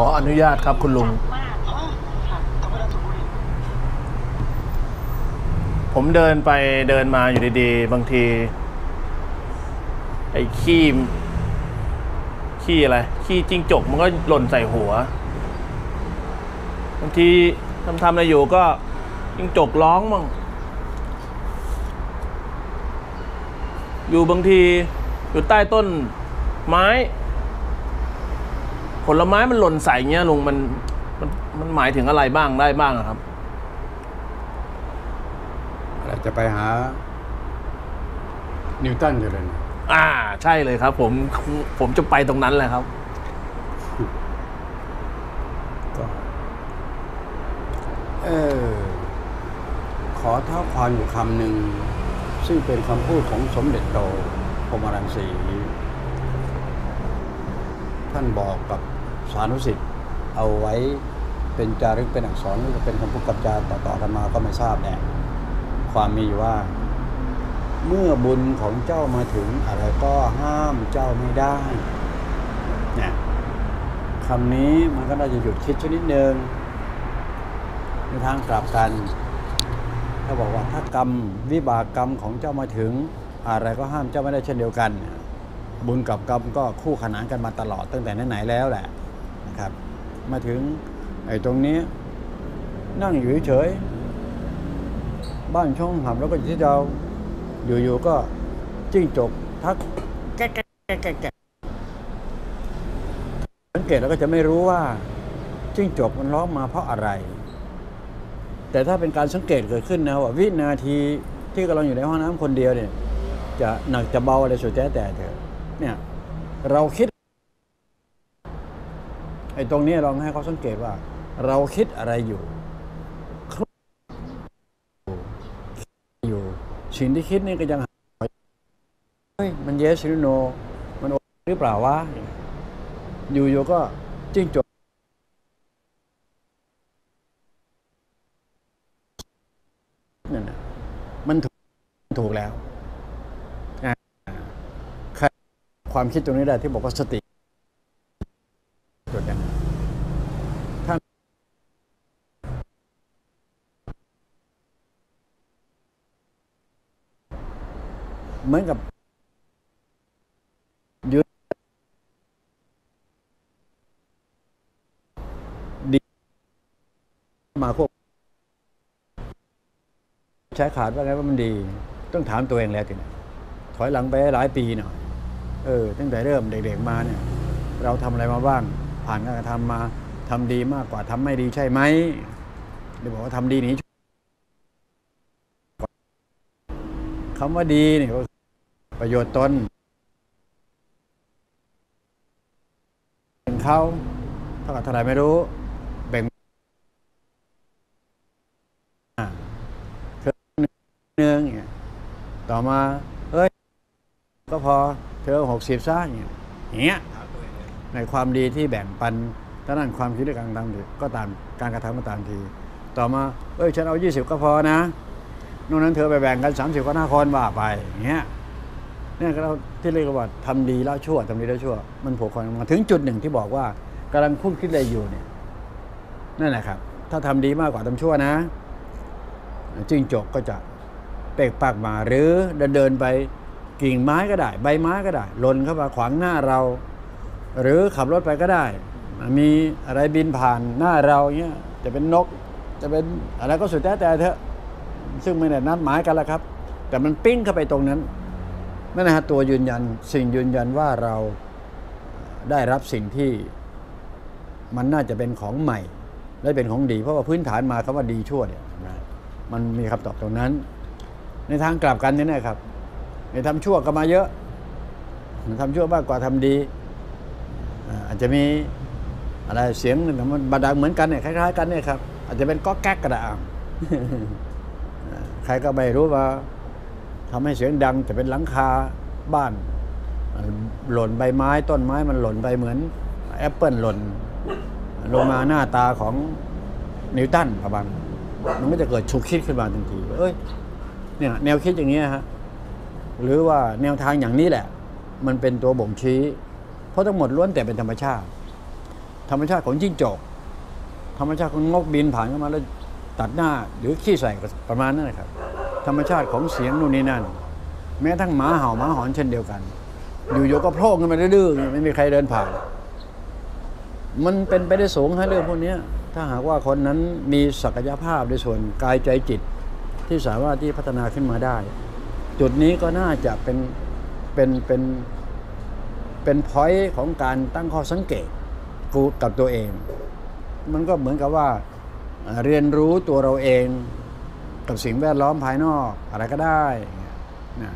ออนุญาตครับคุณลุง ผมเดินไปเดินมาอยู่ดีๆ บางที ไอ้ขี้ขี้อะไร ขี้จิ้งจกมันก็หล่นใส่หัว บางทีทำทำอะไรอยู่ก็จิ้งจกร้องมั่งอยู่บางทีอยู่ใต้ต้นไม้ ผลไม้มันหล่นใส่เงี้ยลุงมันมันมันหมายถึงอะไรบ้างได้บ้างอะครับเราจะไปหา นิวตันอยู่เลยนะอ่า ใช่เลยครับ ผมผมจะไปตรงนั้นแหละครับ ก็เออขอเท้าความอยู่คำหนึ่ง ซึ่งเป็นคำพูดของสมเด็จโตพรหมรังสีท่านบอกกับ สานุสิทธิ์เอาไว้เป็นจารึกเป็นอักษรหรือเป็นคำพูดกับจาต่อๆกันมาก็ไม่ทราบแน่ความมีอยู่ว่า เมื่อบุญของเจ้ามาถึงอะไรก็ห้ามเจ้าไม่ได้เนี่ยคำนี้มันก็น่าจะหยุดคิดชนิดหนึ่งในทางกลับกันถ้าบอกว่าถ้ากรรมวิบากกรรมของเจ้ามาถึง อะไรก็ห้ามเจ้าไม่ได้เช่นเดียวกัน บุญกับกรรมก็คู่ขนานกันมาตลอดตั้งแต่ไหนๆแล้วแหละ นะครับ มาถึงไอ้ตรงนี้ นั่งอยู่เฉยๆบ้านช่องหับแล้วก็ที่เราอยู่ๆก็จิ้งจกทักแก๊กแก๊กแก๊กแก๊กแก๊กสังเกตแล้วก็จะไม่รู้ว่าจิ้งจกมันร้องมาเพราะอะไร แต่ถ้าเป็นการสังเกตเกิดขึ้นนะว่าวินาทีที่กำลังอยู่ในห้องน้ำคนเดียวเนี่ย จะหนักจะเบาอะไรสุดแท้แต่เถอะเนี่ย เราคิด อ้ตรงนี้ลองให้เขาสังเกตว่า เราคิดอะไรอยู่อยู่ สิ่งที่คิดนี่ก็ยังหาเฮ้ยมันเยสหรือโน มันโอหรือเปล่าวะอยู่ๆก็จิ้งจกนั่นนะมันถูกถูกแล้วครความคิดตรงนี้ได้ที่บอกว่าสติจดอย่างนั้นถ้า เหมือนกับยืนดีมาควบใช้ขาดว่าไงว่ามันดี ต้องถามตัวเองแล้วทีนี้ถอยหลังไปหลายปีหน่อยเออ ตั้งแต่เริ่มเด็ก ๆ มาเนี่ย เราทำอะไรมาบ้าง ผ่านการกระทำมาทำดีมากกว่าทำไม่ดีใช่ไหมหรือบอกว่าทำดีนี้คำว่าดีเนี่ย ประโยชน์ตนแบ่งเขาเท่ากับเท่าไหร่ไม่รู้ แบ่งเธอหนึ่งเนี่ยต่อมา เอ้ย ก็พอเธอหกสิบซะอย่างเงี้ยอย่างเงี้ยในความดีที่แบ่งปันถ้านั่นความคิดด้วยการทำก็ตามการกระทำก็ตามที ต่อมา เอ้ย ฉันเอา 20 ก็พอนะนอกนั้นเธอไปแบ่งกัน 30 ก็น่าคนว่าไปอย่างเงี้ย เนี่ยก็เราที่เรียกว่าทำดีแล้วชั่วทำดีแล้วชั่ว มันผูกคอนมาถึงจุดหนึ่งที่บอกว่ากำลังคุ้นคิดอะไรอยู่เนี่ยนั่นแหละครับ ถ้าทำดีมากกว่าทำชั่วนะจิ้งจกก็จะเปกปากมาหรือเดินเดินไปกิ่งไม้ก็ได้ ใบไม้ก็ได้หล่นเข้ามาขวางหน้าเรา หรือขับรถไปก็ได้ มีอะไรบินผ่านหน้าเราเงี้ยจะเป็นนก จะเป็นอะไรก็สุดแท้แต่เถอะซึ่งไม่ได้นัดหมายกันแล้วครับ แต่มันปิ้งเข้าไปตรงนั้น นั่นนะฮะตัวยืนยันสิ่งยืนยันว่าเราได้รับสิ่งที่มันน่าจะเป็นของใหม่ และเป็นของดี เพราะว่าพื้นฐานมาคำว่าดีชั่วเนี่ยมันมีคำตอบตรงนั้น ในทางกลับกันเนี่ยนะครับในทำชั่วก็มาเยอะทำชั่วมากกว่าทำดีอาอาจจะมีอะไรเสียงมันบาดังเหมือนกันเนี่ยคล้ายๆ กันเนี่ยครับอาจจะเป็นก๊อกแก๊กกระดาษใครก็ไม่รู้ว่า ทำให้เสียงดังแต่เป็นหลังคาบ้านหล่นใบไม้ต้นไม้มันหล่นไปเหมือนแอปเปิลหล่นลงมาหน้าตาของนิวตันประมาณมันก็จะเกิดฉุกคิดขึ้นมาทันทีเอ้ยเนี่ยแนวคิดอย่างเงี้ฮะหรือว่าแนวทางอย่างนี้แหละ มันเป็นตัวบ่งชี้ เพราะทั้งหมดล้วนแต่เป็นธรรมชาติ ธรรมชาติของจิ้งจก ธรรมชาติของนกบินผ่านเข้ามาแล้วตัดหน้าหรือขี้ใส่ประมาณนั้นนะครับ ธรรมชาติของเสียงนู่นนี่นั่น แม้ทั้งหมาเห่าหมาหอนเช่นเดียวกัน อยู่ๆก็โผล่ขึ้นมาดื้อๆไม่มีใครเดินผ่าน มันเป็นไปได้สูงฮะเรื่องพวกนี้ถ้าหากว่าคนนั้นมีศักยภาพในส่วนกายใจจิต ที่สามารถที่พัฒนาขึ้นมาได้ จุดนี้ก็น่าจะเป็นเป็นเป็นเป็นพอยต์ของการตั้งข้อสังเกตกูกับตัวเอง มันก็เหมือนกับว่าเรียนรู้ตัวเราเอง กับสิ่งแวดล้อมภายนอกอะไรก็ได้เนี่ย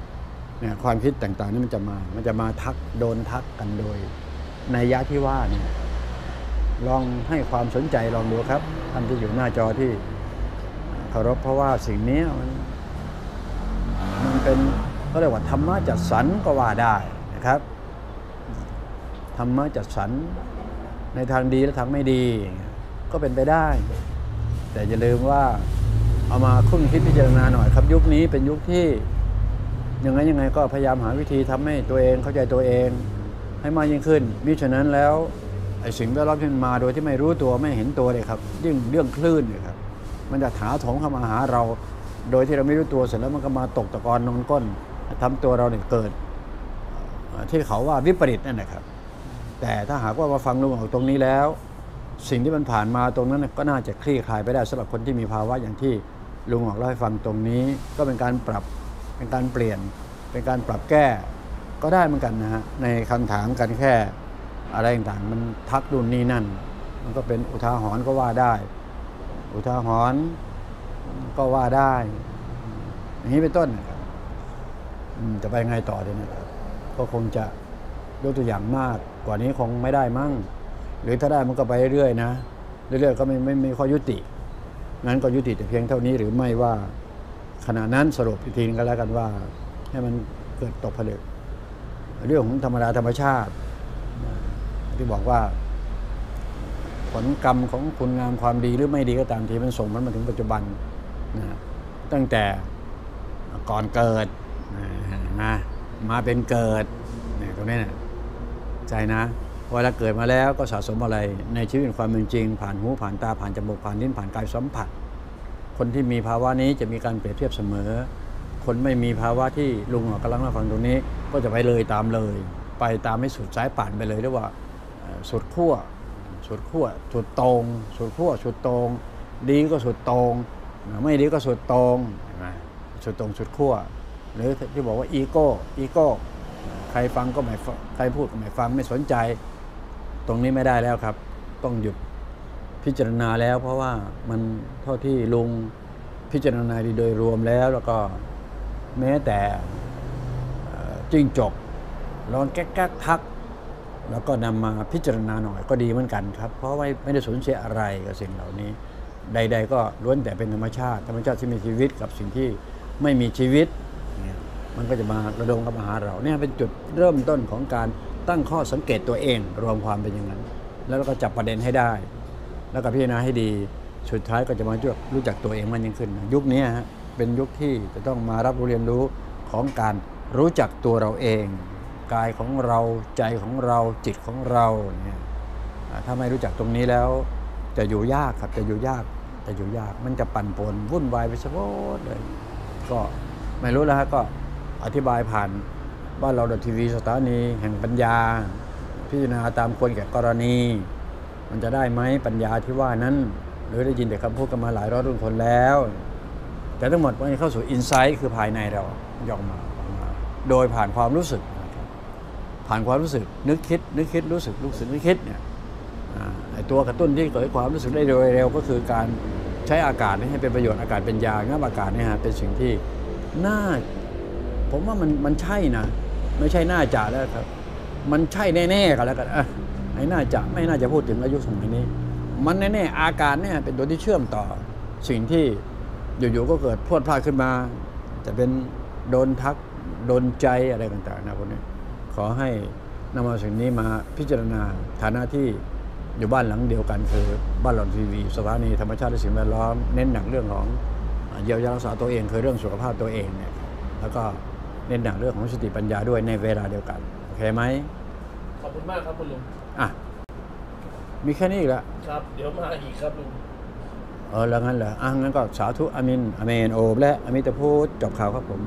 เนี่ยความคิดต่างๆนี่มันจะมา มันจะมาทักโดนทักกันโดยในยยะที่ว่าเนี่ยลองให้ความสนใจลองดูครับท่านที่อยู่หน้าจอที่เคารพเพราะว่าสิ่งนี้มันมันเป็นเขาเรียกว่าธรรมะจัดสรรก็ว่าได้นะครับธรรมะจัดสรรในทางดีและทางไม่ดี ก็เป็นไปได้ แต่อย่าลืมว่า เอามาคุ้นคิดพิจารณาหน่อยครับยุคนี้เป็นยุคที่ยังไงยังไงก็พยายามหาวิธีทำให้ตัวเองเข้าใจตัวเองให้มากยิ่งขึ้นมิฉะนั้นแล้วไอ้สิ่งแวดล้อมที่มันมาโดยที่ไม่รู้ตัวไม่เห็นตัวเลยครับยิ่งเรื่องคลื่นเลยครับ มันจะถาโถมเข้ามาหาเรา โดยที่เราไม่รู้ตัวเสร็จแล้วมันก็มาตกตะกอนนอนก้นทำตัวเราเนี่ยเกิด ที่เขาว่าวิปริตนั่นนะครับ แต่ถ้าหากว่ามาฟังลุงออกตรงนี้แล้ว สิ่งที่มันผ่านมาตรงนั้นก็น่าจะคลี่คลายไปได้สำหรับคนที่มีภาวะอย่างที่ ลุงออกเล่าให้ฟังตรงนี้ ก็เป็นการปรับเป็นการเปลี่ยน เป็นการปรับแก้ก็ได้เหมือนกันนะฮะในคำถามกันแค่ อะไรต่างๆมันทักดุนนี่นั่น มันก็เป็นอุทาหรณ์ก็ว่าได้ อุทาหรณ์ก็ว่าได้อย่างนี้เป็นต้นนะครับจะไปไงต่อดีนะครับก็คงจะยกตัวอย่างมากกว่านี้คงไม่ได้มั้งหรือถ้าได้มันก็ไปเรื่อยๆนะ เรื่อยๆก็ไม่ไม่ไม่ข้อยุติ งั้นก็ยุติแต่เพียงเท่านี้หรือไม่ว่าขณะนั้นสรุปอีกทีนึงก็แล้วกันว่า ให้มันเกิดตกผลึก เรื่องของธรรมดาธรรมชาติ ที่บอกว่า ผลกรรมของคุณงามความดีหรือไม่ดีก็ตามทีมันส่งมันมาถึงปัจจุบันนะตั้งแต่ก่อนเกิดนะมาเป็นเกิดเนี่ยตรงนี้เนี่ยใจนะ เวลาเกิดมาแล้วก็สะสมอะไรในชีวิตความเป็นจริง ผ่านหูผ่านตาผ่านจมูกผ่านลิ้นผ่านกายสัมผัส คนที่มีภาวะนี้จะมีการเปรียบเทียบเสมอ คนไม่มีภาวะที่ลุงกำลังมาฟังตรงนี้ ก็จะไปเลยตามเลย ไปตามไม่สุดสายป่านไปเลยเรียกว่าสุดขั้วสุดขั้วสุดตรง สุดขั้วสุดตรง ดีก็สุดตรง ไม่ดีก็สุดตรงเห็นไหมสุดตรงสุดขั้วหรือที่บอกว่าอีโก้อีโก้ใครฟังก็ไม่ใครพูดก็ไม่ฟังไม่สนใจ ตรงนี้ไม่ได้แล้วครับ ต้องหยุดพิจารณาแล้ว เพราะว่ามันเท่าที่ลุงพิจารณาดีโดยรวมแล้วแล้วก็แม้แต่จิ้งจกลองแก๊กแก๊กทัก แล้วก็นำมาพิจารณาหน่อยก็ดีเหมือนกันครับ เพราะว่าไม่ได้สูญเสียอะไรกับสิ่งเหล่านี้ ใด ๆ ก็ล้วนแต่เป็นธรรมชาติ ธรรมชาติที่มีชีวิตกับสิ่งที่ไม่มีชีวิตเนี่ยมันก็จะมาระดมกับมาหาเราเนี่ยเป็นจุดเริ่มต้นของการ ตั้งข้อสังเกตตัวเอง รวมความเป็นอย่างนั้น แล้วเราก็จับประเด็นให้ได้ แล้วก็พิจารณาให้ดีสุดท้ายก็จะมารู้จักตัวเองมันยิ่งขึ้น ยุคนี้ฮะเป็นยุคที่จะต้องมารับรู้เรียนรู้ของการรู้จักตัวเราเอง กายของเราใจของเราจิตของเราเนี่ยถ้าไม่รู้จักตรงนี้แล้ว จะอยู่ยากครับจะอยู่ยากจะอยู่ยากมันจะปั่นป่วนวุ่นวายไปซะหมดเลยก็ไม่รู้แล้วฮะก็อธิบายผ่าน บ้านเราดทีวีสถานีแห่งปัญญา พิจารณาตามควรแก่กรณี มันจะได้ไหมปัญญาที่ว่านั้น หรือได้ยินแต่คำพูดกันมาหลายร้อยรุ่นคนแล้ว แต่ทั้งหมดมันจะเข้าสู่อินไซต์คือภายในเรายออกมาออกมาโดยผ่านความรู้สึก ผ่านความรู้สึก นึกคิด นึกคิดรู้สึกรู้สึกนึกคิดเนี่ยไอตัวกระตุ้นที่เกิดความรู้สึกได้โดยเร็วก็คือการใช้อากาศให้เป็นประโยชน์อากาศเป็นยางับอากาศเนี่ยฮะเป็นสิ่งที่น่าผมว่ามันมันใช่นะ ไม่ใช่น่าจะแล้วครับ มันใช่แน่ๆกันแล้วกันอะไอ้น่าจะไม่น่าจะพูดถึงอายุสมัยนี้ มันแน่ๆอากาศเนี่ยเป็นตัวที่เชื่อมต่อสิ่งที่อยู่ๆก็เกิดพรวดพลาดขึ้นมา จะเป็นโดนทักโดนใจอะไรต่างๆนะพวกนี้ขอให้นำมาสิ่งนี้มาพิจารณาฐานะที่อยู่บ้านหลังเดียวกันคือบ้านหลอนทีวีสถานีธรรมชาติและสิ่งแวดล้อมเน้นหนักเรื่องของเยียวยารักษาตัวเองคือเรื่องสุขภาพตัวเองเนี่ยแล้วก็ เน้นหนักเรื่องของสติปัญญาด้วยในเวลาเดียวกัน โอเคไหมขอบคุณมากครับคุณลุงอะมีแค่นี้อีกแล้วครับ เดี๋ยวมาอีกครับลุงเออแล้วงั้นเหรออะงั้นก็สาธุอามินอเมนโอบและอมิตรพูดจบข่าวครับผม